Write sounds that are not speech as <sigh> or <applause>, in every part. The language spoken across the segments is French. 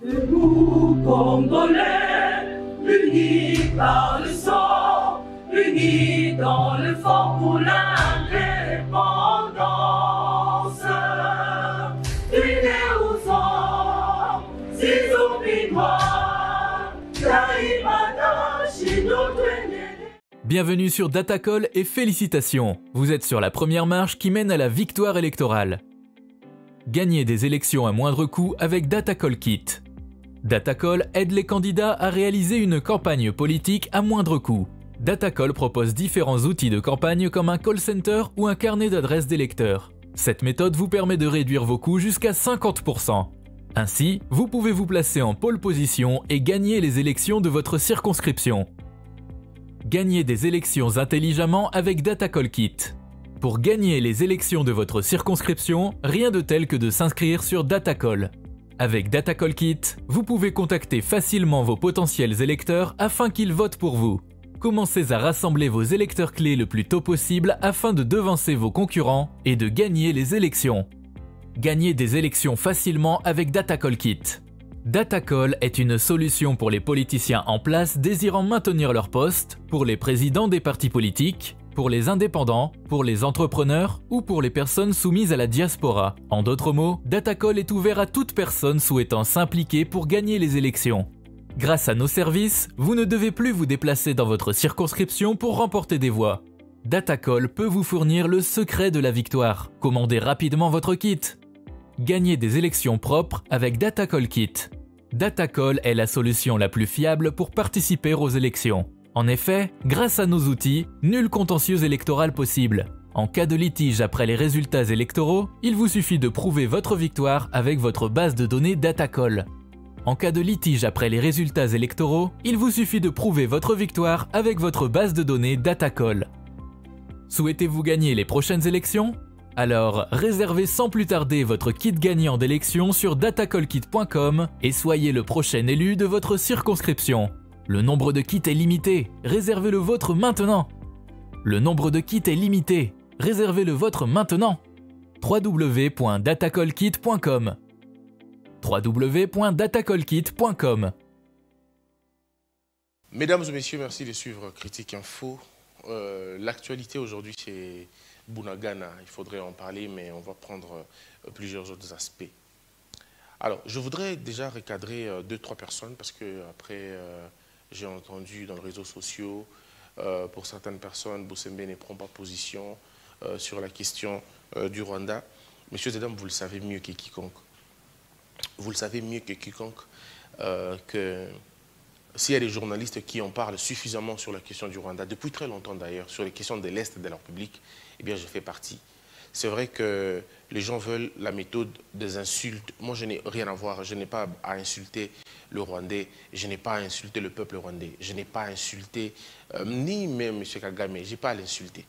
Debout, Congolais, unis par le sang, unis dans le fort pour l'indépendance. Unis aux sang, si moi, Bienvenue sur Datacall et félicitations Vous êtes sur la première marche qui mène à la victoire électorale. Gagnez des élections à moindre coût avec Datacall Kit. Datacall aide les candidats à réaliser une campagne politique à moindre coût. Datacall propose différents outils de campagne comme un call center ou un carnet d'adresses d'électeurs. Cette méthode vous permet de réduire vos coûts jusqu'à 50%. Ainsi, vous pouvez vous placer en pole position et gagner les élections de votre circonscription. Gagnez des élections intelligemment avec Datacall Kit. Pour gagner les élections de votre circonscription, rien de tel que de s'inscrire sur Datacall. Avec Datacall Kit, vous pouvez contacter facilement vos potentiels électeurs afin qu'ils votent pour vous. Commencez à rassembler vos électeurs clés le plus tôt possible afin de devancer vos concurrents et de gagner les élections. Gagnez des élections facilement avec Datacall Kit. Datacall est une solution pour les politiciens en place désirant maintenir leur poste, pour les présidents des partis politiques, pour les indépendants, pour les entrepreneurs ou pour les personnes soumises à la diaspora. En d'autres mots, Datacall est ouvert à toute personne souhaitant s'impliquer pour gagner les élections. Grâce à nos services, vous ne devez plus vous déplacer dans votre circonscription pour remporter des voix. Datacall peut vous fournir le secret de la victoire. Commandez rapidement votre kit. Gagnez des élections propres avec Datacall Kit. Datacall est la solution la plus fiable pour participer aux élections. En effet, grâce à nos outils, nul contentieux électoral possible. En cas de litige après les résultats électoraux, il vous suffit de prouver votre victoire avec votre base de données Datacall. En cas de litige après les résultats électoraux, il vous suffit de prouver votre victoire avec votre base de données Datacall. Souhaitez-vous gagner les prochaines élections? Alors réservez sans plus tarder votre kit gagnant d'élection sur datacallkit.com et soyez le prochain élu de votre circonscription. Le nombre de kits est limité, réservez le vôtre maintenant. Le nombre de kits est limité, réservez le vôtre maintenant. www.datacallkit.com www.datacallkit.com Mesdames et messieurs, merci de suivre Critique Info. Euh, l'actualité aujourd'hui, c'est Bunagana, il faudrait en parler, mais on va prendre euh, plusieurs autres aspects. Alors, je voudrais déjà recadrer euh, deux, trois personnes, parce que après, euh, j'ai entendu dans les réseaux sociaux, pour certaines personnes, Boussembe ne prend pas position sur la question du Rwanda. Messieurs et dames, vous le savez mieux que quiconque. Vous le savez mieux que quiconque que s'il y a des journalistes qui en parlent suffisamment sur la question du Rwanda, depuis très longtemps d'ailleurs, sur les questions de l'Est de la République, eh bien, je fais partie. C'est vrai que les gens veulent la méthode des insultes. Moi, je n'ai rien à voir. Je n'ai pas à insulter le Rwandais. Je n'ai pas à insulter le peuple rwandais. Je n'ai pas à insulter euh, ni même M. Kagame. Je n'ai pas à l'insulter.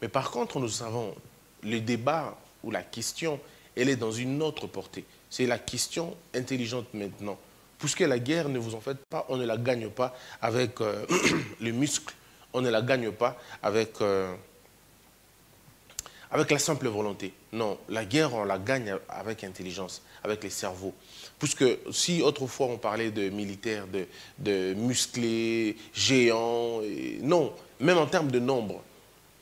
Mais par contre, nous savons, le débat ou la question, elle est dans une autre portée. C'est la question intelligente maintenant. Puisque la guerre, ne vous en faites pas, on ne la gagne pas avec euh, <clears throat> le muscle. On ne la gagne pas avec... Euh, avec la simple volonté. Non, la guerre, on la gagne avec intelligence, avec les cerveaux. Puisque si autrefois on parlait de militaires, de, musclés, géants, non, même en termes de nombre,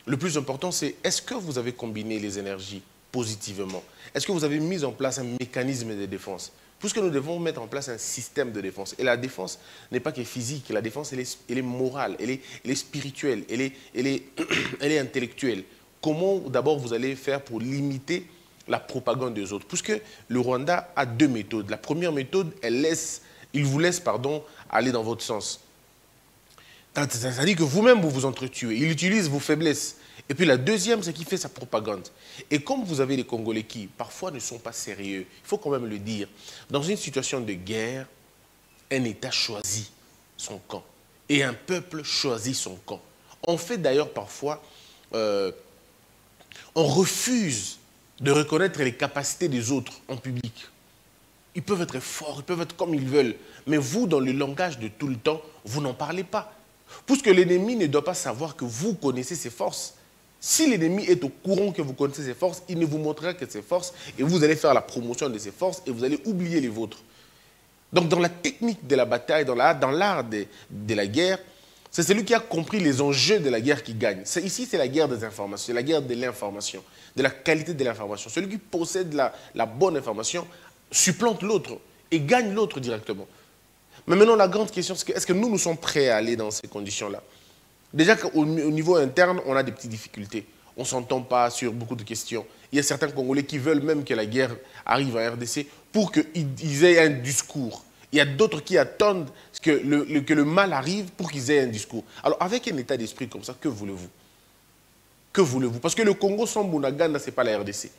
le plus important c'est est-ce que vous avez combiné les énergies positivement? Est-ce que vous avez mis en place un mécanisme de défense? Puisque nous devons mettre en place un système de défense. Et la défense n'est pas que physique, la défense elle est, morale, elle est, elle est spirituelle, elle est, elle est, <clears throat> elle est intellectuelle comment d'abord vous allez faire pour limiter la propagande des autres? Puisque le Rwanda a deux méthodes. La première méthode, elle laisse, il vous laisse pardon, aller dans votre sens. C'est-à-dire que vous-même, vous vous entretuez. Il utilise vos faiblesses. Et puis la deuxième, c'est qu'il fait sa propagande. Et comme vous avez les Congolais qui, parfois, ne sont pas sérieux, il faut quand même le dire, dans une situation de guerre, un État choisit son camp. Et un peuple choisit son camp. On fait d'ailleurs parfois euh, on refuse de reconnaître les capacités des autres en public. Ils peuvent être forts, ils peuvent être comme ils veulent, mais vous, dans le langage de tout le temps, vous n'en parlez pas. Puisque l'ennemi ne doit pas savoir que vous connaissez ses forces. Si l'ennemi est au courant que vous connaissez ses forces, il ne vous montrera que ses forces et vous allez faire la promotion de ses forces et vous allez oublier les vôtres. Donc dans la technique de la bataille, dans l'art de, de la guerre, c'est celui qui a compris les enjeux de la guerre qui gagne. Ici, c'est la guerre des informations, c'est la guerre de l'information, de la qualité de l'information. Celui qui possède la, bonne information supplante l'autre et gagne l'autre directement. Mais maintenant, la grande question, est-ce que nous, nous sommes prêts à aller dans ces conditions-là? Déjà qu'au niveau interne, on a des petites difficultés. On ne s'entend pas sur beaucoup de questions. Il y a certains Congolais qui veulent même que la guerre arrive en RDC pour qu'ils aient un discours. Il y a d'autres qui attendent que le, mal arrive pour qu'ils aient un discours. Alors, avec un état d'esprit comme ça, que voulez-vous? Que voulez-vous? Parce que le Congo sans Bunaganda, ce n'est pas la RDC.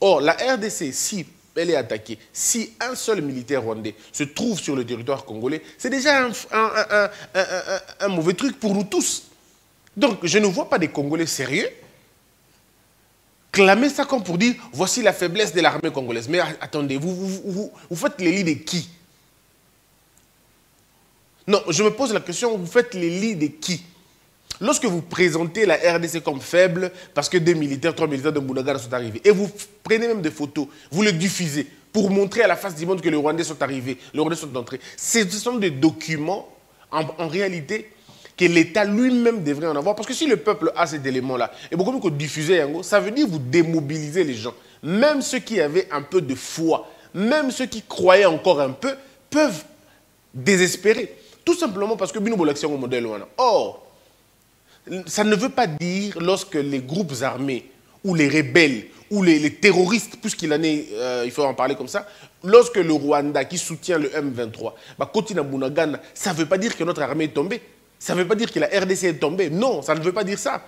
Or, la RDC, si elle est attaquée, si un seul militaire rwandais se trouve sur le territoire congolais, c'est déjà un, mauvais truc pour nous tous. Donc, je ne vois pas des Congolais sérieux clamer ça comme pour dire voici la faiblesse de l'armée congolaise. Mais attendez, vous, vous, vous, faites les lits de qui? Non, je me pose la question, vous faites les lits de qui? Lorsque vous présentez la RDC comme faible, parce que deux militaires, trois militaires de Mbunagara sont arrivés, et vous prenez même des photos, vous les diffusez pour montrer à la face du monde que les Rwandais sont arrivés, les Rwandais sont entrés, ce sont des documents, en réalité, que l'État lui-même devrait en avoir. Parce que si le peuple a cet élément-là, et beaucoup que diffuser, ça veut dire vous démobiliser les gens. Même ceux qui avaient un peu de foi, même ceux qui croyaient encore un peu, peuvent désespérer. Tout simplement parce que Bino l'action au modèle. Or, ça ne veut pas dire lorsque les groupes armés ou les rebelles ou les, terroristes, puisqu'il en est, euh, il faut en parler comme ça, lorsque le Rwanda qui soutient le M23, bah, à ça ne veut pas dire que notre armée est tombée. Ça ne veut pas dire que la RDC est tombée. Non, ça ne veut pas dire ça.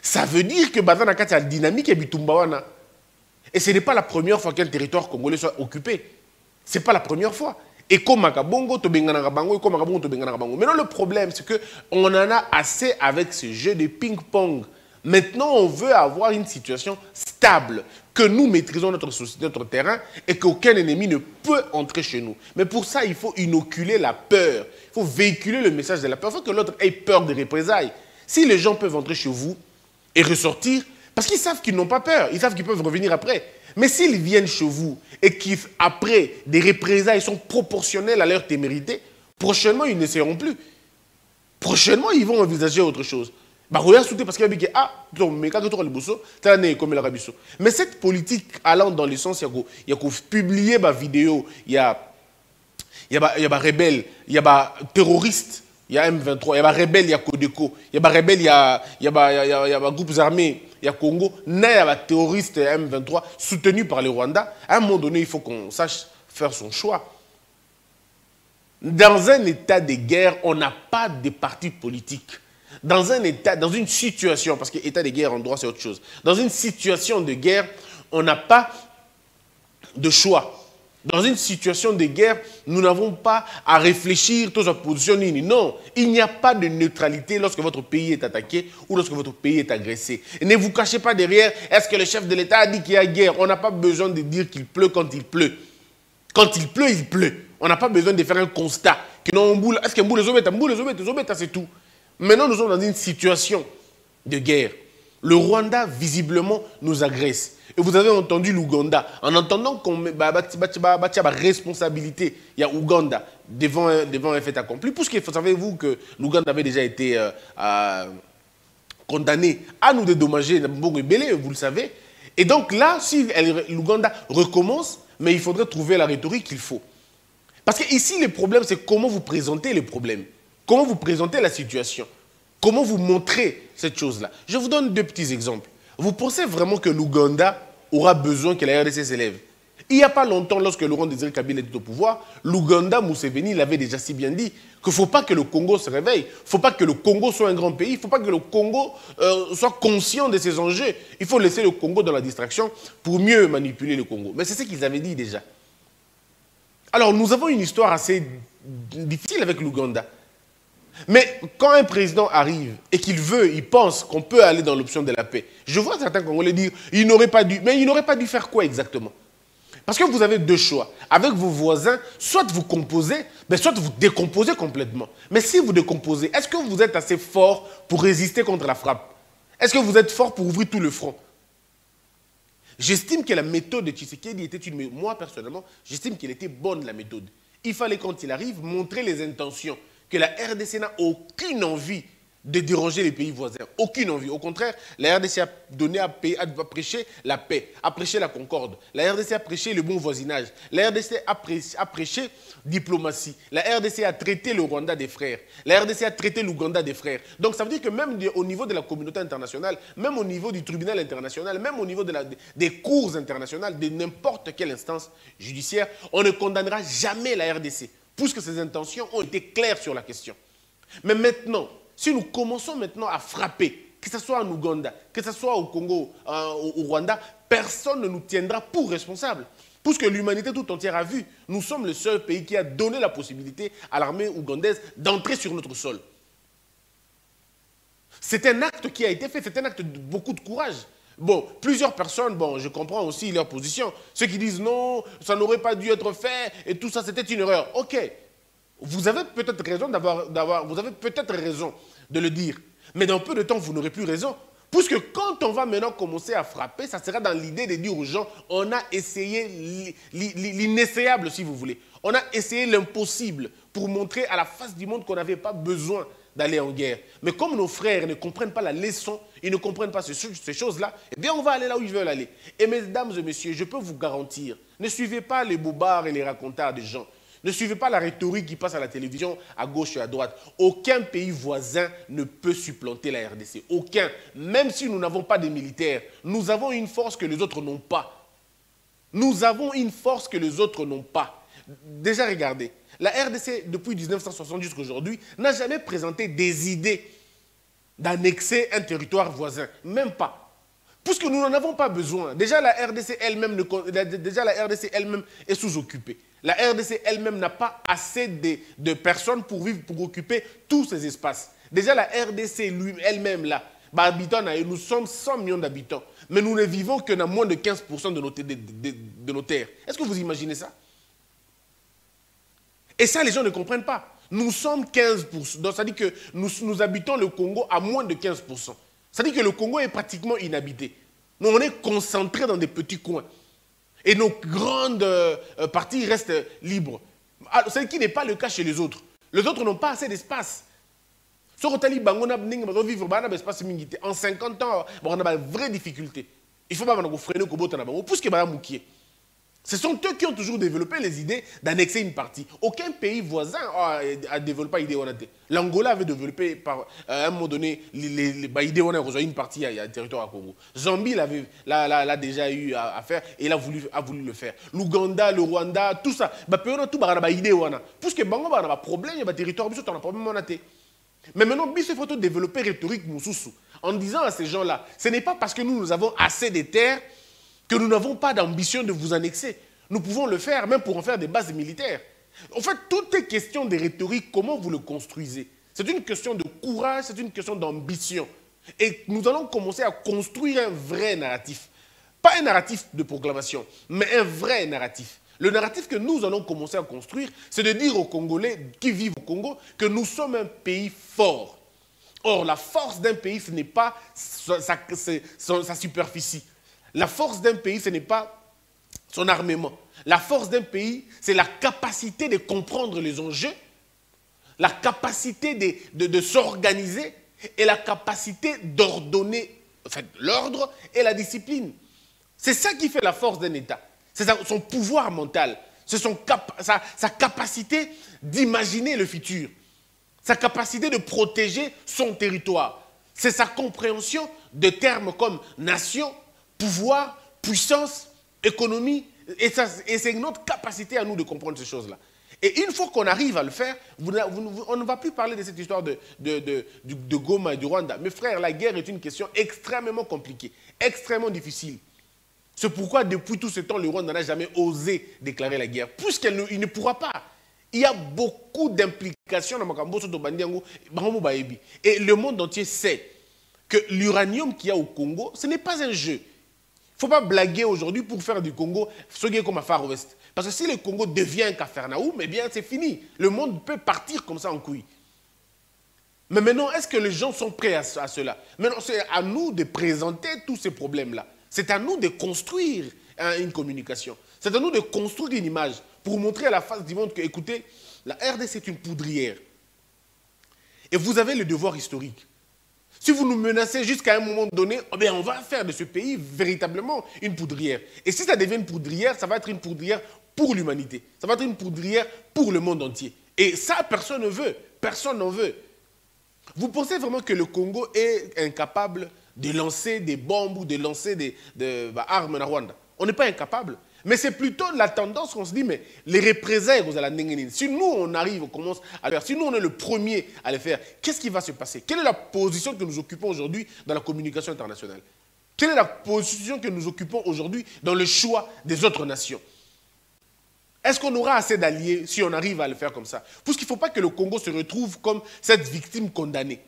Ça veut dire que Bazana a dynamique et Bitumbawana. Et ce n'est pas la première fois qu'un territoire congolais soit occupé. Ce n'est pas la première fois. Comme Bongo, Bango, et comme Bongo, Bango. Maintenant, le problème, c'est qu'on en a assez avec ce jeu de ping-pong. Maintenant, on veut avoir une situation stable, que nous maîtrisons notre société, notre terrain, et qu'aucun ennemi ne peut entrer chez nous. Mais pour ça, il faut inoculer la peur. Il faut véhiculer le message de la peur. Il faut que l'autre ait peur des représailles. Si les gens peuvent entrer chez vous et ressortir, parce qu'ils savent qu'ils n'ont pas peur, ils savent qu'ils peuvent revenir après. Mais s'ils viennent chez vous et qu'après, des représailles sont proportionnelles à leur témérité, prochainement, ils ne seront plus. Prochainement, ils vont envisager autre chose. Parce qu'il y a ah mais cette politique allant dans le sens il y a publier ma vidéo il y a il y a il y a rebelle il y a terroriste il y a M23 il y a rebelle il y a Codeco il y a rebelle il y a il y a il y a groupes armés il y a Congo. Il y a terroriste M23 soutenu par le Rwanda. À un moment donné il faut qu'on sache faire son choix. Dans un état de guerre on n'a pas de parti politique. Dans un état, dans une situation, parce que état de guerre en droit c'est autre chose, dans une situation de guerre, on n'a pas de choix. Dans une situation de guerre, nous n'avons pas à réfléchir tous à positionner. Non, il n'y a pas de neutralité lorsque votre pays est attaqué ou lorsque votre pays est agressé. Ne vous cachez pas derrière, est-ce que le chef de l'État a dit qu'il y a guerre? On n'a pas besoin de dire qu'il pleut quand il pleut. Quand il pleut, il pleut. On n'a pas besoin de faire un constat. Est-ce que Mboule c'est tout. Maintenant, nous sommes dans une situation de guerre. Le Rwanda, visiblement, nous agresse. Et vous avez entendu l'Ouganda. En entendant qu'on a la responsabilité, il y a Ouganda devant, devant un fait accompli. Puisque savez-vous que l'Ouganda avait déjà été euh, euh, condamné à nous dédommager, vous le savez. Et donc là, si l'Ouganda recommence, mais il faudrait trouver la rhétorique qu'il faut. Parce que ici, le problème, c'est comment vous présentez les problèmes. Comment vous présentez la situation Comment vous montrez cette chose-là? Je vous donne deux petits exemples. Vous pensez vraiment que l'Ouganda aura besoin que la RDC s'élève? Il n'y a pas longtemps, lorsque Laurent Désiré Kabila était au pouvoir, l'Ouganda, Mousseveni l'avait déjà si bien dit, qu'il ne faut pas que le Congo se réveille, il ne faut pas que le Congo soit un grand pays, il ne faut pas que le Congo euh, soit conscient de ses enjeux. Il faut laisser le Congo dans la distraction pour mieux manipuler le Congo. Mais c'est ce qu'ils avaient dit déjà. Alors, nous avons une histoire assez difficile avec l'Ouganda. Mais quand un président arrive et qu'il veut, il pense qu'on peut aller dans l'option de la paix, je vois certains Congolais dire, il n'aurait pas dû. Mais il n'aurait pas dû faire quoi exactement? Parce que vous avez deux choix. Avec vos voisins, soit vous composez, soit vous décomposez complètement. Mais si vous décomposez, est-ce que vous êtes assez fort pour résister contre la frappe? Est-ce que vous êtes fort pour ouvrir tout le front? J'estime que la méthode de Tshisekedi était une... Moi, personnellement, j'estime qu'elle était bonne, la méthode. il fallait, quand il arrive, montrer les intentions, que la RDC n'a aucune envie de déranger les pays voisins. Aucune envie. Au contraire, la RDC a donné à, prêcher la paix, a prêché la concorde. La RDC a prêché le bon voisinage. La RDC a prêché, diplomatie. La RDC a traité le Rwanda des frères. La RDC a traité l'Ouganda des frères. Donc ça veut dire que même au niveau de la communauté internationale, même au niveau du tribunal international, même au niveau des cours internationales, de n'importe quelle instance judiciaire, on ne condamnera jamais la RDC, puisque ses intentions ont été claires sur la question. Mais maintenant, si nous commençons maintenant à frapper, que ce soit en Ouganda, que ce soit au Congo, euh, au, Rwanda, personne ne nous tiendra pour responsables. Puisque l'humanité tout entière a vu, nous sommes le seul pays qui a donné la possibilité à l'armée ougandaise d'entrer sur notre sol. C'est un acte qui a été fait, c'est un acte de beaucoup de courage. Bon, plusieurs personnes, bon, je comprends aussi leur position. Ceux qui disent non, ça n'aurait pas dû être fait et tout ça, c'était une erreur. Ok, vous avez peut-être raison d'avoir, vous avez peut-être raison de le dire. Mais dans peu de temps, vous n'aurez plus raison. Puisque quand on va maintenant commencer à frapper, ça sera dans l'idée de dire aux gens, on a essayé l'inessayable, si vous voulez. On a essayé l'impossible pour montrer à la face du monde qu'on n'avait pas besoin d'aller en guerre. Mais comme nos frères ne comprennent pas la leçon, ils ne comprennent pas ces, choses-là, eh bien on va aller là où ils veulent aller. Et mesdames et messieurs, je peux vous garantir, ne suivez pas les bobards et les racontars des gens. Ne suivez pas la rhétorique qui passe à la télévision à gauche et à droite. Aucun pays voisin ne peut supplanter la RDC. Aucun. Même si nous n'avons pas de militaires, nous avons une force que les autres n'ont pas. Nous avons une force que les autres n'ont pas. Déjà, regardez. La RDC, depuis 1960 jusqu'à aujourd'hui, n'a jamais présenté des idées d'annexer un territoire voisin. Même pas. Puisque nous n'en avons pas besoin. Déjà, la RDC elle-même elle est sous-occupée. La RDC elle-même n'a pas assez de, personnes pour vivre, pour occuper tous ces espaces. Déjà, la RDC elle-même, là, nous sommes 100 millions d'habitants, mais nous ne vivons que dans moins de 15% de nos, de, nos terres. Est-ce que vous imaginez ça? Et ça, les gens ne comprennent pas. Nous sommes 15%. Donc, ça dit que nous, habitons le Congo à moins de 15%. Ça dit que le Congo est pratiquement inhabité. Nous, on est concentrés dans des petits coins. Et nos grandes euh, parties restent libres. Ah, ce qui n'est pas le cas chez les autres. Les autres n'ont pas assez d'espace. En 50 ans, on a une vraie difficulté. Il faut pas freiner puisque ce sont eux qui ont toujours développé les idées d'annexer une partie. Aucun pays voisin a développé l'idée. L'Angola avait développé euh, à un moment donné l'idée de une partie à, territoire à Congo. Zambie l'a déjà eu à, faire et il a voulu, a voulu le faire. L'Ouganda, le Rwanda, tout ça. Bah, tout bah, idée Puisque Bango bah, a un problème, il y a un territoire, a un problème. Mais maintenant, il faut développer rhétorique en disant à ces gens-là, ce n'est pas parce que nous, nous avons assez de terres que nous n'avons pas d'ambition de vous annexer. Nous pouvons le faire, même pour en faire des bases militaires. En fait, tout est question de rhétorique, comment vous le construisez. C'est une question de courage, c'est une question d'ambition. Et nous allons commencer à construire un vrai narratif. Pas un narratif de proclamation, mais un vrai narratif. Le narratif que nous allons commencer à construire, c'est de dire aux Congolais qui vivent au Congo que nous sommes un pays fort. Or, la force d'un pays, ce n'est pas sa, sa superficie. La force d'un pays, ce n'est pas son armement. La force d'un pays, c'est la capacité de comprendre les enjeux, la capacité de, s'organiser et la capacité d'ordonner l'ordre et la discipline. C'est ça qui fait la force d'un État. C'est son pouvoir mental, c'est sa capacité d'imaginer le futur, sa capacité de protéger son territoire. C'est sa compréhension de termes comme nation, pouvoir, puissance, économie, et, c'est notre capacité à nous de comprendre ces choses-là. Et une fois qu'on arrive à le faire, on ne va plus parler de cette histoire de, Goma et du Rwanda. Mes frères, la guerre est une question extrêmement compliquée, extrêmement difficile. C'est pourquoi depuis tout ce temps, le Rwanda n'a jamais osé déclarer la guerre, puisqu'il ne, pourra pas. Il y a beaucoup d'implications dans Makambo, Et le monde entier sait que l'uranium qu'il y a au Congo, ce n'est pas un jeu faut pas blaguer aujourd'hui pour faire du Congo ce qui est comme à Far West. Parce que si le Congo devient Cafarnaum, eh bien c'est fini. Le monde peut partir comme ça en couille. Mais maintenant, est-ce que les gens sont prêts à, cela? Maintenant, c'est à nous de présenter tous ces problèmes-là. C'est à nous de construire hein, une communication. C'est à nous de construire une image pour montrer à la face du monde que, écoutez, la RDC est une poudrière. Et vous avez le devoir historique. Si vous nous menacez jusqu'à un moment donné, eh on va faire de ce pays véritablement une poudrière. Et si ça devient une poudrière, ça va être une poudrière pour l'humanité. Ça va être une poudrière pour le monde entier. Et ça, personne ne veut. Personne n'en veut. Vous pensez vraiment que le Congo est incapable de lancer des bombes ou de lancer des, bah, armes en Rwanda? On n'est pas incapable. Mais c'est plutôt la tendance qu'on se dit, mais les représailles, Si nous, on arrive, on commence à le faire, si nous, on est le premier à le faire, qu'est-ce qui va se passer? Quelle est la position que nous occupons aujourd'hui dans la communication internationale? Quelle est la position que nous occupons aujourd'hui dans le choix des autres nations? Est-ce qu'on aura assez d'alliés si on arrive à le faire comme ça? Parce qu'il ne faut pas que le Congo se retrouve comme cette victime condamnée.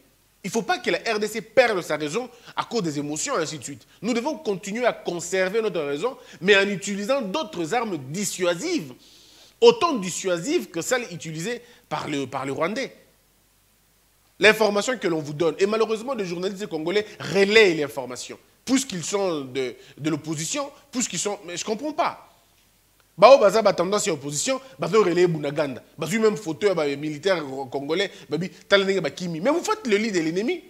Il ne faut pas que la RDC perde sa raison à cause des émotions et ainsi de suite. Nous devons continuer à conserver notre raison, mais en utilisant d'autres armes dissuasives, autant dissuasives que celles utilisées par le, Rwandais. L'information que l'on vous donne, et malheureusement les journalistes congolais relaient l'information, puisqu'ils sont de, de l'opposition, puisqu'ils sont... Mais je ne comprends pas bao baza tendance ya opposition bazoreleye bunaganda. Bazwi même photo militaire congolais babi tala ndenge bakimi mais vous faites le lit de l'ennemi.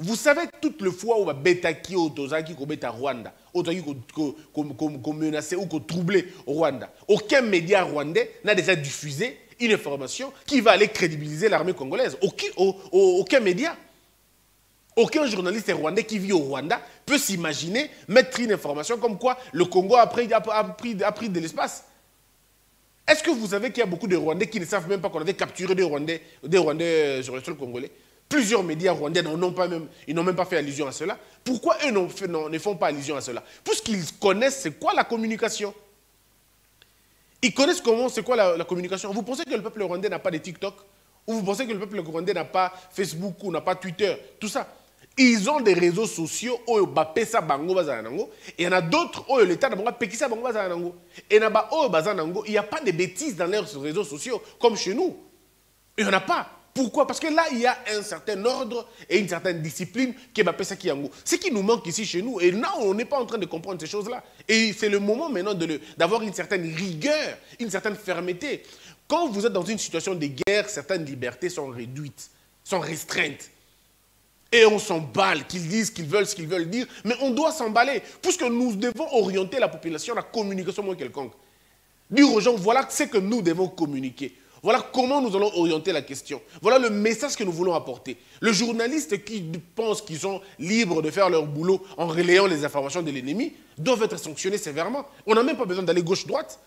Vous savez toutes les fois où babetaki oyo tozalaki kobeta rwanda oyo tozalaki komenace ou kotroubler rwanda. Aucun média rwandais n'a déjà diffusé une information qui va aller crédibiliser l'armée congolaise. Aucun, aucun média aucun journaliste rwandais qui vit au Rwanda peut s'imaginer mettre une information comme quoi le Congo a pris, de l'espace. Est-ce que vous savez qu'il y a beaucoup de Rwandais qui ne savent même pas qu'on avait capturé des Rwandais, des Rwandais sur le sol congolais? Plusieurs médias rwandais n'ont pas même, ils n'ont même pas fait allusion à cela. Pourquoi eux ne font pas allusion à cela? Puisqu'ils connaissent c'est quoi la communication. Ils connaissent comment c'est quoi la, la, communication. Vous pensez que le peuple rwandais n'a pas de TikTok? Ou vous pensez que le peuple rwandais n'a pas Facebook ou n'a pas Twitter? Tout ça. Ils ont des réseaux sociaux où bapesa bango bazala et il y en a d'autres où l'état n'a bango bazala nango. Et na il n'y a pas de bêtises dans leurs réseaux sociaux comme chez nous. Il n'y en a pas. Pourquoi? Parce que là, il y a un certain ordre et une certaine discipline qui est. Ce qui nous manque ici chez nous. Et là, on n'est pas en train de comprendre ces choses-là. Et c'est le moment maintenant d'avoir une certaine rigueur, une certaine fermeté. Quand vous êtes dans une situation de guerre, certaines libertés sont réduites, sont restreintes. Et on s'emballe, qu'ils disent qu'ils veulent ce qu'ils veulent dire, mais on doit s'emballer, puisque nous devons orienter la population la communication moins quelconque. Dire aux gens, voilà ce que nous devons communiquer. Voilà comment nous allons orienter la question. Voilà le message que nous voulons apporter. Le journaliste qui pense qu'ils sont libres de faire leur boulot en relayant les informations de l'ennemi doivent être sanctionnés sévèrement. On n'a même pas besoin d'aller gauche-droite.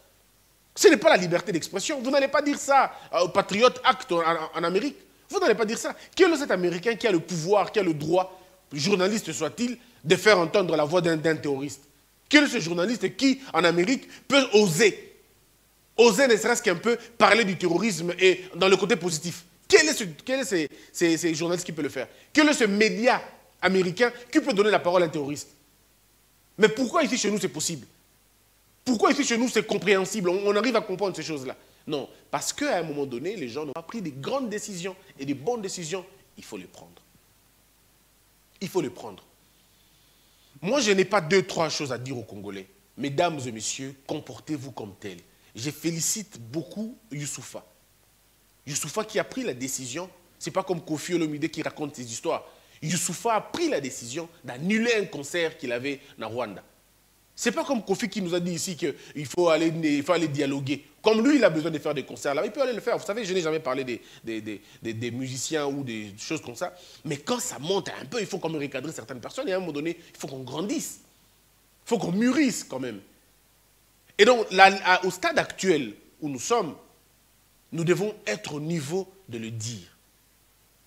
Ce n'est pas la liberté d'expression. Vous n'allez pas dire ça aux patriotes actes en Amérique. Vous n'allez pas dire ça. Quel est cet Américain qui a le pouvoir, qui a le droit, journaliste soit-il, de faire entendre la voix d'un terroriste? Quel est ce journaliste qui, en Amérique, peut oser, oser ne serait-ce qu'un peu parler du terrorisme et dans le côté positif? Quel est, ce, quel est ce, journaliste qui peut le faire? Quel est ce média américain qui peut donner la parole à un terroriste? Mais pourquoi ici chez nous c'est possible? Pourquoi ici chez nous c'est compréhensible? On arrive à comprendre ces choses-là non, parce qu'à un moment donné, les gens n'ont pas pris des grandes décisions et des bonnes décisions. Il faut les prendre. Il faut les prendre. Moi, je n'ai pas deux, trois choses à dire aux Congolais. Mesdames et messieurs, comportez-vous comme tels. Je félicite beaucoup Youssoufa. Youssoufa qui a pris la décision, ce n'est pas comme Kofi Olomide qui raconte ses histoires. Youssoufa a pris la décision d'annuler un concert qu'il avait dans Rwanda. Ce n'est pas comme Kofi qui nous a dit ici qu'il faut aller, il faut aller dialoguer. Comme lui, il a besoin de faire des concerts là, il peut aller le faire. Vous savez, je n'ai jamais parlé des, musiciens ou des choses comme ça. Mais quand ça monte un peu, il faut quand même recadrer certaines personnes. Et à un moment donné, il faut qu'on grandisse. Il faut qu'on mûrisse quand même. Et donc, au stade actuel où nous sommes, nous devons être au niveau de le dire.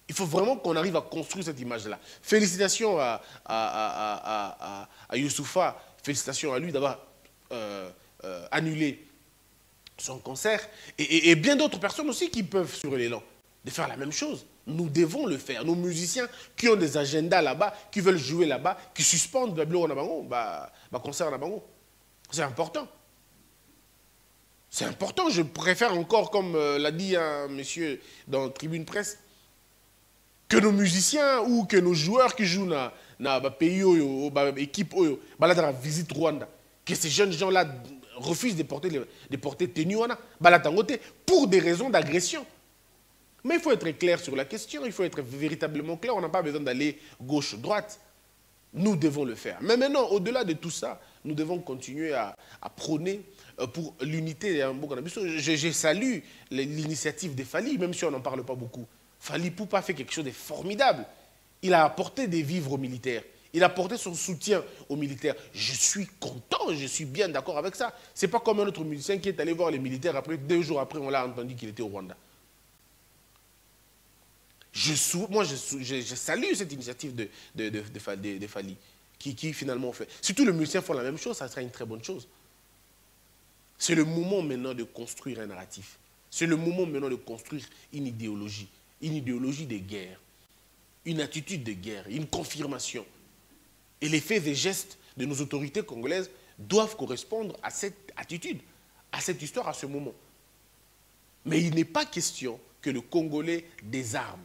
Il faut vraiment qu'on arrive à construire cette image-là. Félicitations à, Youssoufa, félicitations à lui d'avoir euh, euh, annulé son concert, et, bien d'autres personnes aussi qui peuvent sur l'élan de faire la même chose. Nous devons le faire. Nos musiciens qui ont des agendas là-bas, qui veulent jouer là-bas, qui suspendent le bah, bah concert Nabango. C'est important. C'est important. Je préfère encore, comme euh, l'a dit un monsieur dans Tribune Presse, que nos musiciens ou que nos joueurs qui jouent dans le pays, dans l'équipe, dans la visite Rwanda, que ces jeunes gens-là refuse de porter, de porter tenue wana balatangote pour des raisons d'agression. Mais il faut être clair sur la question, il faut être véritablement clair, on n'a pas besoin d'aller gauche-droite. Nous devons le faire. Mais maintenant, au-delà de tout ça, nous devons continuer à, prôner euh, pour l'unité. Je, je salue l'initiative des Fali, même si on n'en parle pas beaucoup. Fali Poupa fait quelque chose de formidable. Il a apporté des vivres aux militaires. Il a apporté son soutien aux militaires. Je suis content, je suis bien d'accord avec ça. Ce n'est pas comme un autre musicien qui est allé voir les militaires, après, deux jours après, on l'a entendu qu'il était au Rwanda. Je, moi, je, salue cette initiative de, de, de, Fali, qui, qui, finalement fait. Si tous les musiciens font la même chose, ça sera une très bonne chose. C'est le moment maintenant de construire un narratif. C'est le moment maintenant de construire une idéologie, une idéologie de guerre, une attitude de guerre, une confirmation. Et les faits et gestes de nos autorités congolaises doivent correspondre à cette attitude, à cette histoire, à ce moment. Mais il n'est pas question que le Congolais désarme.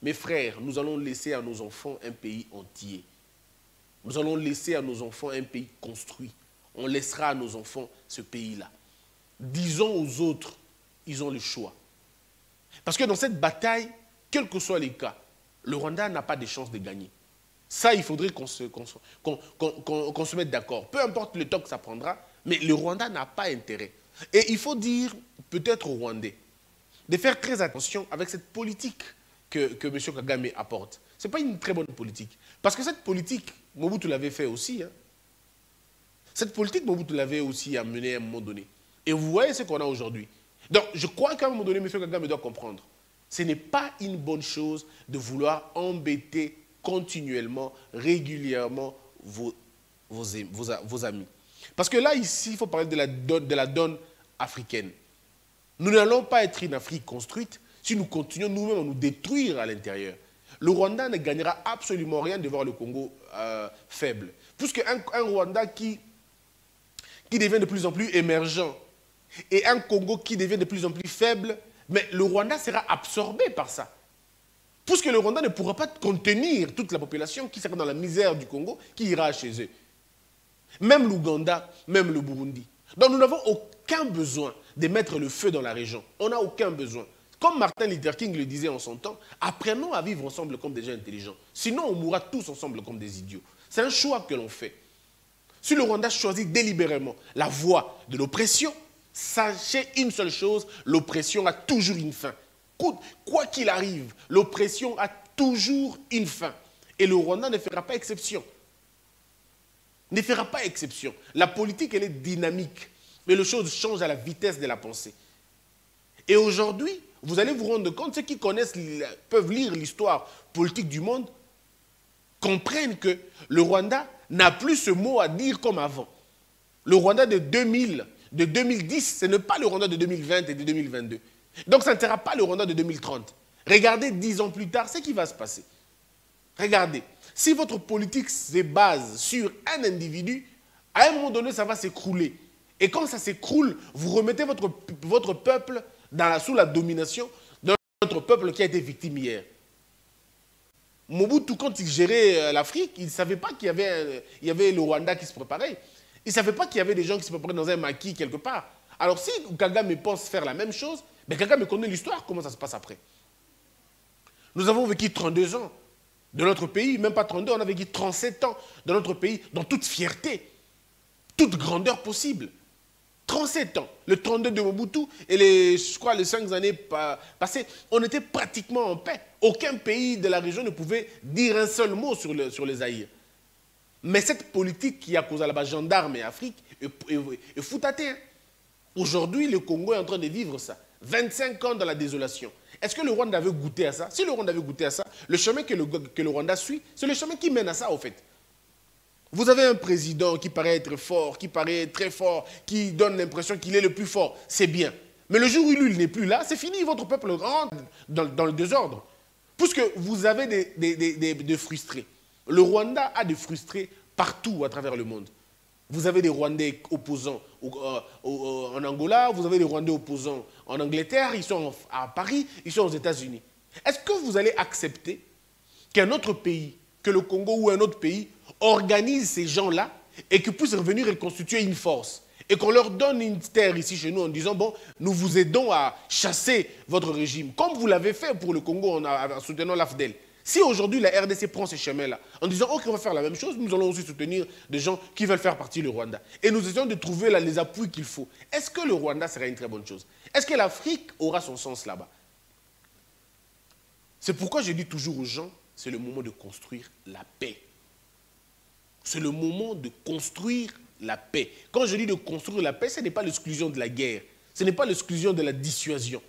Mes frères, nous allons laisser à nos enfants un pays entier. Nous allons laisser à nos enfants un pays construit. On laissera à nos enfants ce pays-là. Disons aux autres, ils ont le choix. Parce que dans cette bataille, quels que soient les cas, le Rwanda n'a pas de chance de gagner. Ça, il faudrait qu'on se, mette d'accord. Peu importe le temps que ça prendra, mais le Rwanda n'a pas intérêt. Et il faut dire, peut-être aux Rwandais, de faire très attention avec cette politique que, que M. Kagame apporte. Ce n'est pas une très bonne politique. Parce que cette politique, Mobutu l'avait fait aussi. Hein. Cette politique, Mobutu l'avait aussi amenée à un moment donné. Et vous voyez ce qu'on a aujourd'hui. Donc, je crois qu'à un moment donné, M. Kagame doit comprendre. Ce n'est pas une bonne chose de vouloir embêter continuellement, régulièrement vos, amis. Parce que là, ici, il faut parler de la, donne africaine. Nous n'allons pas être une Afrique construite si nous continuons nous-mêmes à nous détruire à l'intérieur. Le Rwanda ne gagnera absolument rien de voir le Congo euh, faible. Puisqu'un un Rwanda qui, qui devient de plus en plus émergent et un Congo qui devient de plus en plus faible, mais le Rwanda sera absorbé par ça. Puisque le Rwanda ne pourra pas contenir toute la population qui sera dans la misère du Congo, qui ira chez eux. Même l'Ouganda, même le Burundi. Donc nous n'avons aucun besoin de mettre le feu dans la région. On n'a aucun besoin. Comme Martin Luther King le disait en son temps, apprenons à vivre ensemble comme des gens intelligents. Sinon, on mourra tous ensemble comme des idiots. C'est un choix que l'on fait. Si le Rwanda choisit délibérément la voie de l'oppression, sachez une seule chose, l'oppression a toujours une fin. Quoi qu'il arrive, l'oppression a toujours une fin. Et le Rwanda ne fera pas exception. Ne fera pas exception. La politique, elle est dynamique. Mais les choses changent à la vitesse de la pensée. Et aujourd'hui, vous allez vous rendre compte, ceux qui connaissent, peuvent lire l'histoire politique du monde, comprennent que le Rwanda n'a plus ce mot à dire comme avant. Le Rwanda de 2000, de 2010, ce n'est pas le Rwanda de 2020 et de 2022. Donc ça ne sera pas le Rwanda de 2030. Regardez dix ans plus tard ce qui va se passer. Regardez. Si votre politique se base sur un individu, à un moment donné, ça va s'écrouler. Et quand ça s'écroule, vous remettez votre, votre peuple dans sous la domination de notre peuple qui a été victime hier. Mobutu, quand il gérait euh, l'Afrique, il ne savait pas qu'il y, avait, il y avait le Rwanda qui se préparait. Il ne savait pas qu'il y avait des gens qui se préparaient dans un maquis quelque part. Alors si Kagame pense faire la même chose, mais quelqu'un me connaît l'histoire, comment ça se passe après? Nous avons vécu 32 ans de notre pays, même pas 32, on a vécu 37 ans de notre pays, dans toute fierté, toute grandeur possible. 37 ans, le 32 de Mobutu et les, je crois, les 5 années passées, on était pratiquement en paix. Aucun pays de la région ne pouvait dire un seul mot sur, sur les Aïrs. Mais cette politique qui a causé là-bas gendarmes et Afrique est, est, hein. Aujourd'hui, le Congo est en train de vivre ça. 25 ans dans la désolation. Est-ce que le Rwanda avait goûté à ça? Si le Rwanda avait goûté à ça, le chemin que le, que le Rwanda suit, c'est le chemin qui mène à ça, au fait. Vous avez un président qui paraît être fort, qui paraît très fort, qui donne l'impression qu'il est le plus fort. C'est bien. Mais le jour où il n'est plus là, c'est fini, votre peuple rentre dans, le désordre. Puisque vous avez des, des frustrés. Le Rwanda a des frustrés partout à travers le monde. Vous avez des Rwandais opposants euh, en Angola, vous avez des Rwandais opposants en Angleterre, ils sont à Paris, ils sont aux États-Unis. Est-ce que vous allez accepter qu'un autre pays, que le Congo ou un autre pays, organise ces gens-là et qu'ils puissent revenir reconstituer une force et qu'on leur donne une terre ici chez nous en disant, bon, nous vous aidons à chasser votre régime, comme vous l'avez fait pour le Congo en, en soutenant l'AFDEL. Si aujourd'hui la RDC prend ces chemins-là, en disant, ok, on va faire la même chose, nous allons aussi soutenir des gens qui veulent faire partie du Rwanda. Et nous essayons de trouver les appuis qu'il faut. Est-ce que le Rwanda serait une très bonne chose? Est-ce que l'Afrique aura son sens là-bas? C'est pourquoi je dis toujours aux gens, c'est le moment de construire la paix. C'est le moment de construire la paix. Quand je dis de construire la paix, ce n'est pas l'exclusion de la guerre, ce n'est pas l'exclusion de la dissuasion.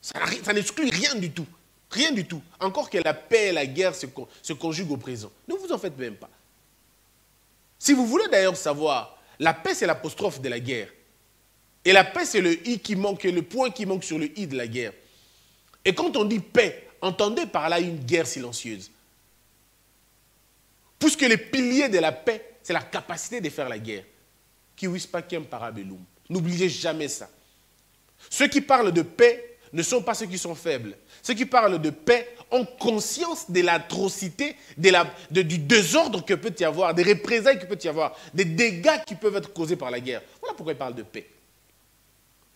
Ça, n'exclut rien du tout. Rien du tout. Encore que la paix et la guerre se conjuguent au présent. Ne vous en faites même pas. Si vous voulez d'ailleurs savoir, la paix c'est l'apostrophe de la guerre. Et la paix c'est le i qui manque, le point qui manque sur le i de la guerre. Et quand on dit paix, entendez par là une guerre silencieuse. Puisque les piliers de la paix, c'est la capacité de faire la guerre. Qui wispakiem parabellum. N'oubliez jamais ça. Ceux qui parlent de paix ne sont pas ceux qui sont faibles. Ceux qui parlent de paix ont conscience de l'atrocité, du désordre que peut y avoir, des représailles que peut y avoir, des dégâts qui peuvent être causés par la guerre. Voilà pourquoi ils parlent de paix.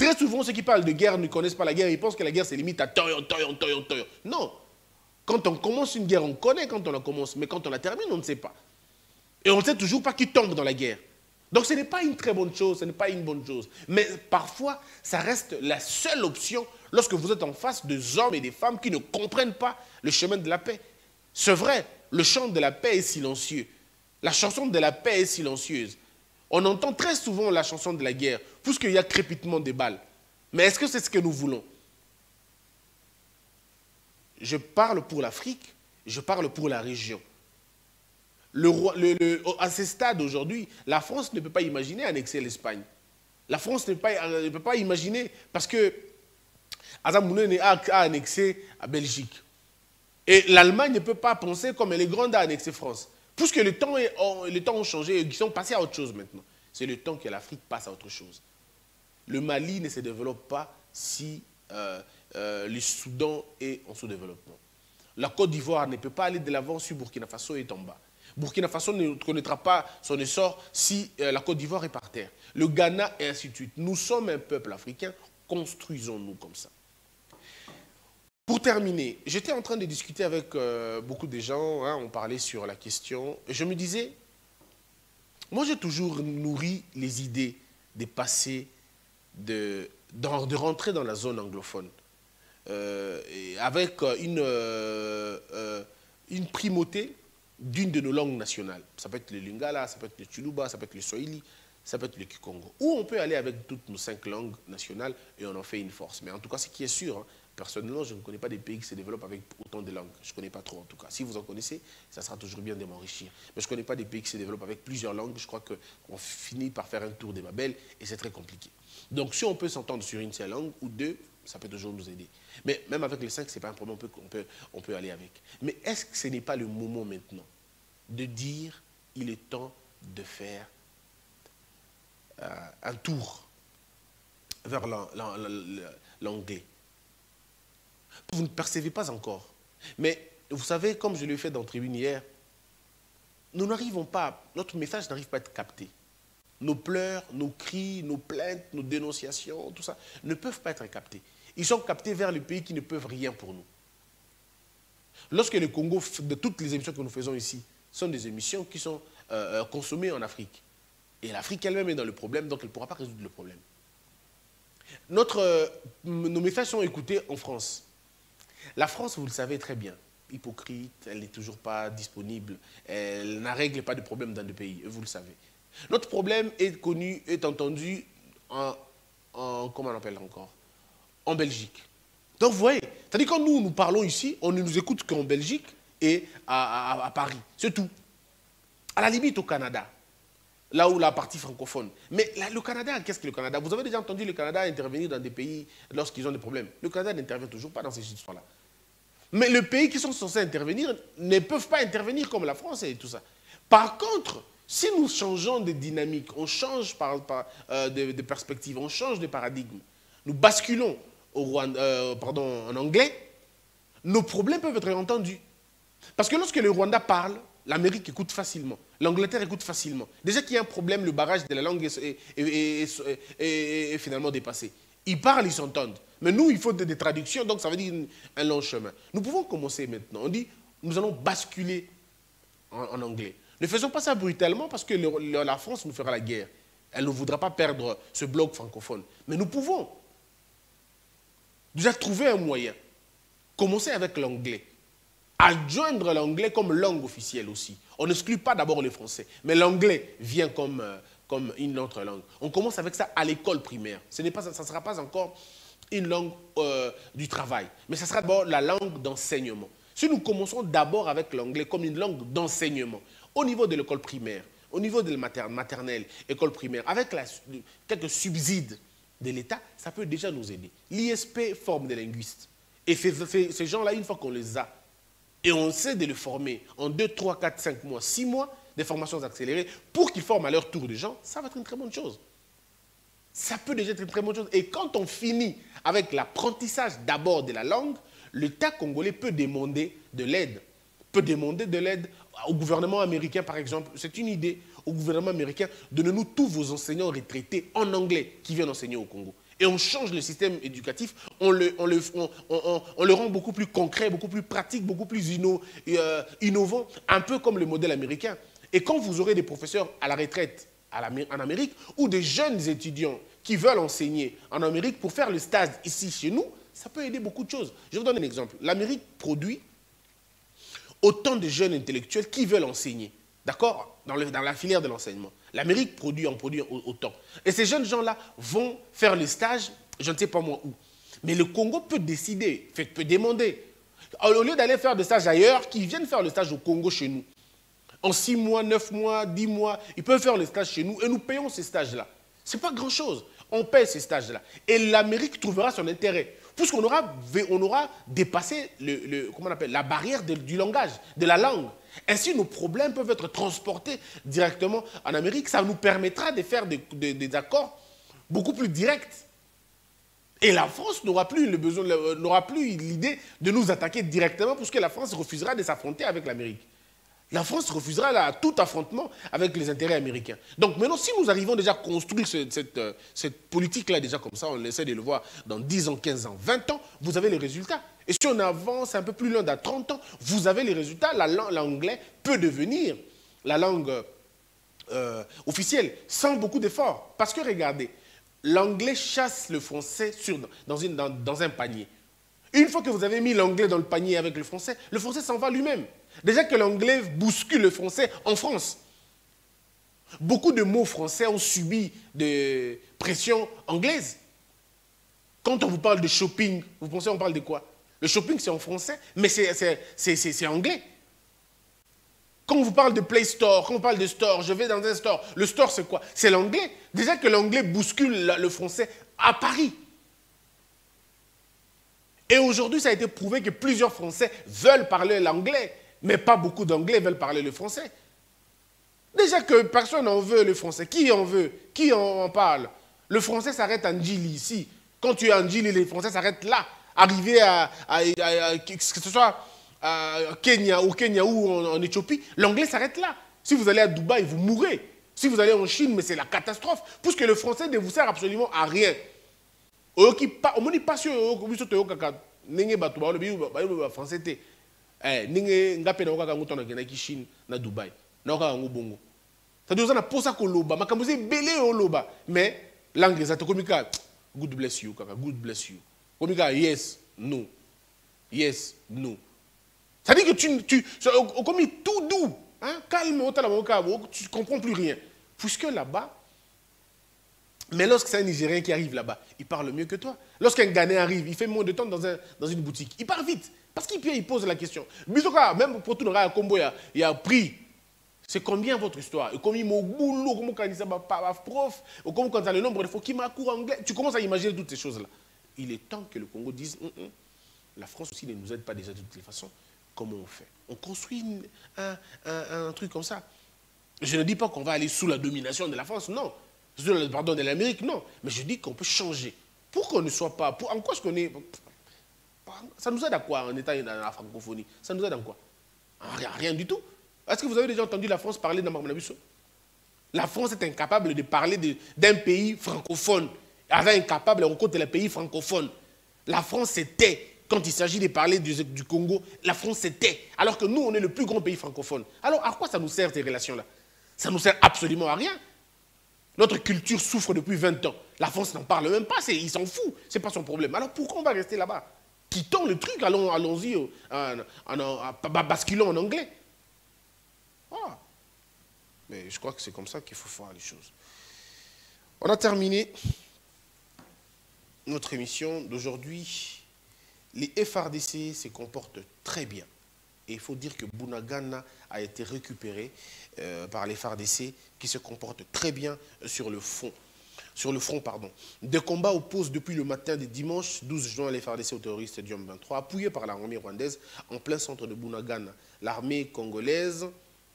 Très souvent, ceux qui parlent de guerre ne connaissent pas la guerre. Ils pensent que la guerre, c'est limite à toyon, toyon, toyon, toyon. Non. Quand on commence une guerre, on connaît quand on la commence. Mais quand on la termine, on ne sait pas. Et on ne sait toujours pas qui tombe dans la guerre. Donc ce n'est pas une très bonne chose, ce n'est pas une bonne chose. Mais parfois, ça reste la seule option lorsque vous êtes en face des hommes et des femmes qui ne comprennent pas le chemin de la paix. C'est vrai, le chant de la paix est silencieux. La chanson de la paix est silencieuse. On entend très souvent la chanson de la guerre, puisqu'il y a crépitement des balles. Mais est-ce que c'est ce que nous voulons? Je parle pour l'Afrique, je parle pour la région. À ce stade aujourd'hui, la France ne peut pas imaginer annexer l'Espagne. La France ne peut, pas, imaginer, parce que Azamounen a, a annexé à Belgique. Et l'Allemagne ne peut pas penser comme elle est grande à annexer France. Puisque le temps, est, les temps ont changé, ils sont passés à autre chose maintenant. C'est le temps que l'Afrique passe à autre chose. Le Mali ne se développe pas si euh, euh, le Soudan est en sous-développement. La Côte d'Ivoire ne peut pas aller de l'avant si Burkina Faso est en bas. Burkina Faso ne connaîtra pas son essor si euh, la Côte d'Ivoire est par terre. Le Ghana et ainsi de suite. Nous sommes un peuple africain, construisons-nous comme ça. Pour terminer, j'étais en train de discuter avec euh, beaucoup de gens, hein, on parlait sur la question, et je me disais, moi j'ai toujours nourri les idées de passer, de, de, rentrer dans la zone anglophone, euh, avec une, une primauté d'une de nos langues nationales. Ça peut être le lingala, ça peut être le chuluba, ça peut être le swahili, ça peut être le kikongo. Ou on peut aller avec toutes nos cinq langues nationales et on en fait une force. Mais en tout cas, ce qui est sûr, hein, personnellement, je ne connais pas des pays qui se développent avec autant de langues. Je ne connais pas trop en tout cas. Si vous en connaissez, ça sera toujours bien de m'enrichir. Mais je ne connais pas des pays qui se développent avec plusieurs langues. Je crois qu'on finit par faire un tour des Babel et c'est très compliqué. Donc si on peut s'entendre sur une seule langue ou deux, ça peut toujours nous aider. Mais même avec les cinq, ce n'est pas un problème, on peut, on peut aller avec. Mais est-ce que ce n'est pas le moment maintenant de dire il est temps de faire euh, un tour vers l'anglais? Vous ne percevez pas encore. Mais vous savez, comme je l'ai fait dans tribune hier, nous n'arrivons pas, notre message n'arrive pas à être capté. Nos pleurs, nos cris, nos plaintes, nos dénonciations, tout ça, ne peuvent pas être captés. Ils sont captés vers les pays qui ne peuvent rien pour nous. Lorsque le Congo, de toutes les émissions que nous faisons ici, sont des émissions qui sont euh, euh, consommées en Afrique. Et l'Afrique elle-même est dans le problème, donc elle ne pourra pas résoudre le problème. Euh, nos messages sont écoutés en France. La France, vous le savez très bien, hypocrite, elle n'est toujours pas disponible, elle n'a réglé pas de problème dans le pays, vous le savez. Notre problème est connu, est entendu en, en comment on appelle encore En Belgique. Donc vous voyez, c'est-à-dire quand nous, nous parlons ici, on ne nous écoute qu'en Belgique, et à, Paris. C'est tout. À la limite au Canada, là où la partie francophone. Mais le Canada, qu'est-ce que le Canada? Vous avez déjà entendu le Canada intervenir dans des pays lorsqu'ils ont des problèmes. Le Canada n'intervient toujours pas dans ces histoires-là. Mais les pays qui sont censés intervenir ne peuvent pas intervenir comme la France et tout ça. Par contre, si nous changeons de dynamique, on change par, euh, de, perspective, on change de paradigme, nous basculons au, euh, pardon, en anglais, nos problèmes peuvent être entendus. Parce que lorsque le Rwanda parle, l'Amérique écoute facilement, l'Angleterre écoute facilement. Déjà qu'il y a un problème, le barrage de la langue est, finalement dépassé. Ils parlent, ils s'entendent. Mais nous, il faut des, traductions, donc ça veut dire un long chemin. Nous pouvons commencer maintenant. On dit, nous allons basculer en, anglais. Ne faisons pas ça brutalement parce que la France nous fera la guerre. Elle ne voudra pas perdre ce bloc francophone. Mais nous pouvons déjà trouver un moyen. Commencer avec l'anglais. Adjoindre l'anglais comme langue officielle aussi. On n'exclut pas d'abord le français, mais l'anglais vient comme, euh, comme une autre langue. On commence avec ça à l'école primaire. Ce pas, ça ne sera pas encore une langue euh, du travail, mais ça sera d'abord la langue d'enseignement. Si nous commençons d'abord avec l'anglais comme une langue d'enseignement, au niveau de l'école primaire, au niveau de la mater- maternelle, école primaire, avec quelques subsides de l'État, ça peut déjà nous aider. L'ISP forme des linguistes. Et ces gens-là, une fois qu'on les a, et on sait de les former en 2, 3, 4, 5 mois, 6 mois, des formations accélérées, pour qu'ils forment à leur tour des gens, ça va être une très bonne chose. Ça peut déjà être une très bonne chose. Et quand on finit avec l'apprentissage d'abord de la langue, l'État congolais peut demander de l'aide. Peut demander de l'aide au gouvernement américain, par exemple. C'est une idée au gouvernement américain. Donnez-nous tous vos enseignants retraités en anglais qui viennent enseigner au Congo. Et on change le système éducatif, on le, on le, on- le rend beaucoup plus concret, beaucoup plus pratique, beaucoup plus euh, innovant, un peu comme le modèle américain. Et quand vous aurez des professeurs à la retraite en Amérique ou des jeunes étudiants qui veulent enseigner en Amérique pour faire le stage ici chez nous, ça peut aider beaucoup de choses. Je vous donne un exemple. L'Amérique produit autant de jeunes intellectuels qui veulent enseigner, d'accord dans, dans la filière de l'enseignement. L'Amérique produit en produit au- autant. Et ces jeunes gens-là vont faire le stage, je ne sais pas moi où. Mais le Congo peut décider, peut demander, au lieu d'aller faire des stages ailleurs, qu'ils viennent faire le stage au Congo chez nous. En 6 mois, 9 mois, 10 mois, ils peuvent faire le stage chez nous et nous payons ces stages-là. Ce n'est pas grand-chose. On paye ces stages-là. Et l'Amérique trouvera son intérêt. Puisqu'on aura, on dépassé la barrière du langage, de la langue. Ainsi, nos problèmes peuvent être transportés directement en Amérique. Ça nous permettra de faire des, accords beaucoup plus directs. Et la France n'aura plus n'aura plus l'idée de nous attaquer directement, puisque la France refusera de s'affronter avec l'Amérique. La France refusera tout affrontement avec les intérêts américains. Donc maintenant, si nous arrivons déjà à construire euh, cette politique-là, déjà comme ça, on essaie de le voir dans 10 ans, 15 ans, 20 ans, vous avez les résultats. Et si on avance un peu plus loin, dans 30 ans, vous avez les résultats. La lang- L'anglais peut devenir la langue euh, officielle sans beaucoup d'efforts. Parce que regardez, l'anglais chasse le français dans un panier. Une fois que vous avez mis l'anglais dans le panier avec le français, le français s'en va lui-même. Déjà que l'anglais bouscule le français en France. Beaucoup de mots français ont subi des pressions anglaises. Quand on vous parle de shopping, vous pensez on parle de quoi? Le shopping, c'est en français, mais c'est- anglais. Quand on vous parle de Play Store, quand on parle de store, je vais dans un store. Le store, c'est quoi? C'est l'anglais. Déjà que l'anglais bouscule le français à Paris. Et aujourd'hui, ça a été prouvé que plusieurs Français veulent parler l'anglais, mais pas beaucoup d'Anglais veulent parler le français. Déjà que personne n'en veut le français. Qui en veut? Qui en, parle? Le français s'arrête en Djili ici. Quand tu es en Djili, le français s'arrête là. Arrivé à, à- que ce soit Kenya, au Kenya ou en, en Éthiopie, l'anglais s'arrête là. Si vous allez à Dubaï, vous mourrez. Si vous allez en Chine, mais c'est la catastrophe. Puisque le français ne vous sert absolument à rien. Oyoki omoni pasi oyo biso toyokaka ndenge bato bayebi Eh, nakendaki chine na dubai yango bongo. Na mais langue te kaka good bless you kaka good bless you. Komi kaka yes no. Yes no. C'est-à-dire que tu, tu, tout doux, hein, calme, kaka, tu comprends plus rien. Puisque là-bas, mais lorsque c'est un Nigérien qui arrive là-bas, il parle mieux que toi. Lorsqu'un Ghanéen arrive, il fait moins de temps dans, un- dans une boutique. Il part vite. Parce qu'il il pose la question. Même pour tout le Combo, il y a- il prix. C'est combien votre histoire? Et combien mon boulot, comment quand il s'est prof, ou comment quand il le nombre de fois qui m'a cours anglais. Tu commences à imaginer toutes ces choses-là. Il est temps que le Congo dise Hum, hum, la France aussi ne nous aide pas déjà de toutes les façons. Comment on fait? On construit un truc comme ça. Je ne dis pas qu'on va aller sous la domination de la France, non. Pardon, de l'Amérique, non. Mais je dis qu'on peut changer. Pour qu'on ne soit pas. En quoi est-ce qu'on est. Ça nous aide à quoi en étant dans la francophonie? Ça nous aide en quoi? En rien, du tout. Est-ce que vous avez déjà entendu la France parler d'Amamanabiso La France est incapable de parler d'un pays francophone. Elle est incapable, on compte les pays francophones. La France se tait quand il s'agit de parler du, Congo. La France se tait. Alors que nous, on est le plus grand pays francophone. Alors à quoi ça nous sert ces relations-là? Ça nous sert absolument à rien. Notre culture souffre depuis 20 ans. La France n'en parle même pas, il s'en fout, c'est pas son problème. Alors pourquoi on va rester là-bas? Quittons le truc, allons, allons-y, euh, en- basculons en anglais. Voilà. Mais je crois que c'est comme ça qu'il faut faire les choses. On a terminé notre émission d'aujourd'hui. Les FRDC se comportent très bien. Et il faut dire que Bunagana a été récupéré euh, par les FARDC qui se comportent très bien sur le front. Sur le front, pardon. Des combats opposent depuis le matin de dimanche 12 juin les FARDC aux terroristes du 23, appuyés par l'armée rwandaise en plein centre de Bunagana. L'armée congolaise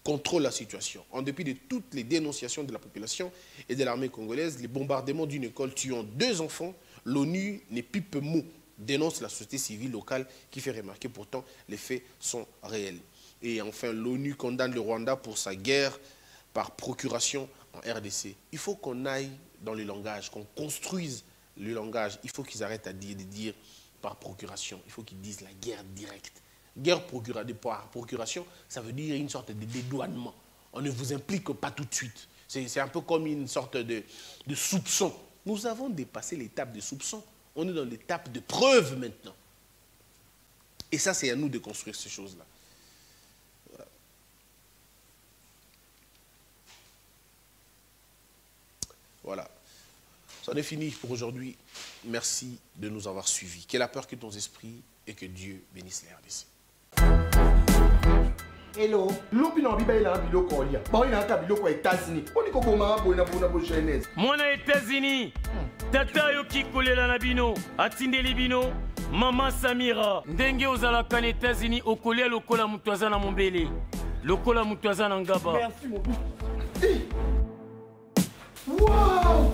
contrôle la situation. En dépit de toutes les dénonciations de la population et de l'armée congolaise, les bombardements d'une école tuant deux enfants, l'ONU n'est pipe mot dénonce la société civile locale qui fait remarquer pourtant les faits sont réels. Et enfin, l'ONU condamne le Rwanda pour sa guerre par procuration en RDC. Il faut qu'on aille dans le langage, qu'on construise le langage. Il faut qu'ils arrêtent à dire, de dire par procuration. Il faut qu'ils disent la guerre directe. Guerre par procuration, ça veut dire une sorte de dédouanement. On ne vous implique pas tout de suite. C'est un peu comme une sorte de, de soupçon. Nous avons dépassé l'étape de soupçon. On est dans l'étape de preuve maintenant. Et ça, c'est à nous de construire ces choses-là. Voilà. Voilà. Ça en est fini pour aujourd'hui. Merci de nous avoir suivis. Que la peur quitte nos esprits et que Dieu bénisse les RDC. Hello. lobi na biba elanga biloko olia baoyinaka biloko ya états-unis mponi kobomaka boye na bona bo jeunesse mwana etats-unis tata ayoki kolela na bino atindeli bino mama samira. Ndenge ozalaka na etats-unis okolia lokola moto aza na mombele. Lokola moto aza na ngaba. Merci Eh. wow!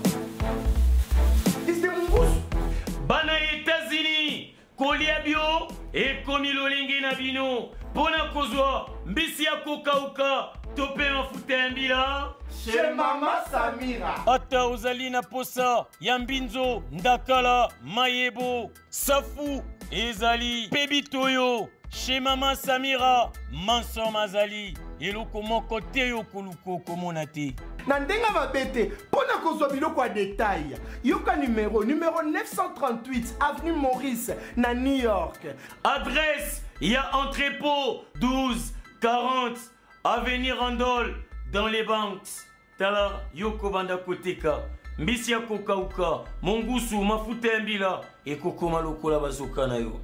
Bana ya etats-unis kolia bio ekomi lolenge na bino mpo na kozwa mbisi ya kokauka to mpe mafuta ya mbila. Chez mama samira. Ata ozali na posa ya mbinzo ndakala mayebo safu ezali mpe bitoyo chez mama samira mansoma azali eloko moko te yo koluka okomona te na ndenge mabe te mpo kozwa biloko ya detail yoka numero numero 938 avenue maurice na new york. Adresse ya entrepôt 12 40 avenue randol dans les banques tala yo kobanda koteka mbisi ya kokauka mongusu mafuta ya mbila ekokoma lokola bazoka na yo.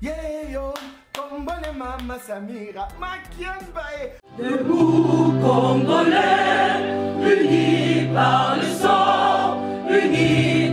Yeyo kombone mama samira makiamba e Debout Congolais, unis par le sang, unis